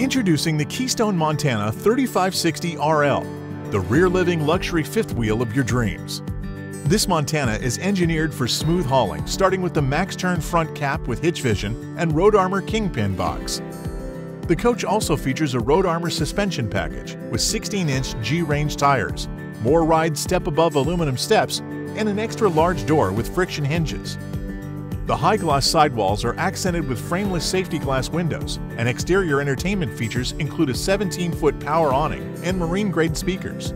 Introducing the Keystone Montana 3560 RL, the rear living luxury fifth wheel of your dreams. This Montana is engineered for smooth hauling, starting with the max turn front cap with hitch vision and Road Armor Kingpin box. The coach also features a Road Armor suspension package with 16-inch G-Range tires, Mor/Ryde step above aluminum steps, and an extra large door with friction hinges. The high-gloss sidewalls are accented with frameless safety glass windows, and exterior entertainment features include a 17-foot power awning and marine-grade speakers.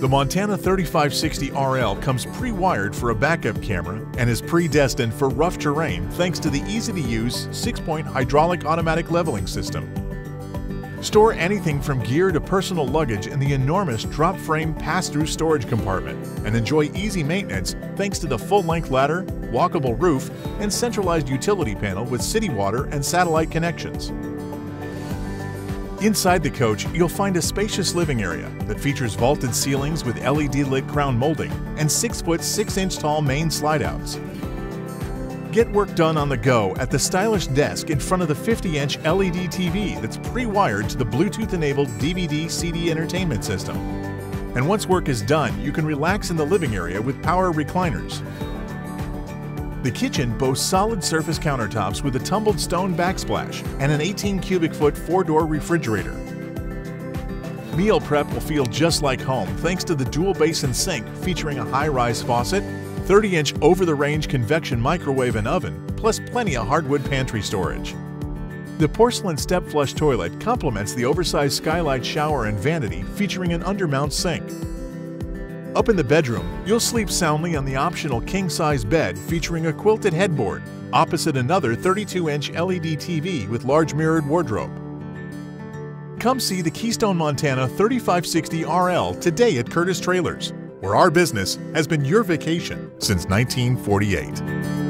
The Montana 3560 RL comes pre-wired for a backup camera and is predestined for rough terrain thanks to the easy-to-use 6-point hydraulic automatic leveling system. Store anything from gear to personal luggage in the enormous drop frame pass-through storage compartment and enjoy easy maintenance thanks to the full-length ladder, walkable roof, and centralized utility panel with city water and satellite connections. Inside the coach, you'll find a spacious living area that features vaulted ceilings with LED lit crown molding and 6 foot 6 inch tall main slide outs. Get work done on the go at the stylish desk in front of the 50 inch LED TV that's pre wired to the Bluetooth enabled DVD CD entertainment system. And once work is done, you can relax in the living area with power recliners. The kitchen boasts solid surface countertops with a tumbled stone backsplash and an 18 cubic foot four-door refrigerator. Meal prep will feel just like home thanks to the dual basin sink featuring a high-rise faucet, 30-inch over-the-range convection microwave and oven, plus plenty of hardwood pantry storage. The porcelain step flush toilet complements the oversized skylight shower and vanity featuring an undermount sink. Up in the bedroom, you'll sleep soundly on the optional king-size bed featuring a quilted headboard, opposite another 32-inch LED TV with large mirrored wardrobe. Come see the Keystone Montana 3560 RL today at Curtis Trailers, where our business has been your vacation since 1948.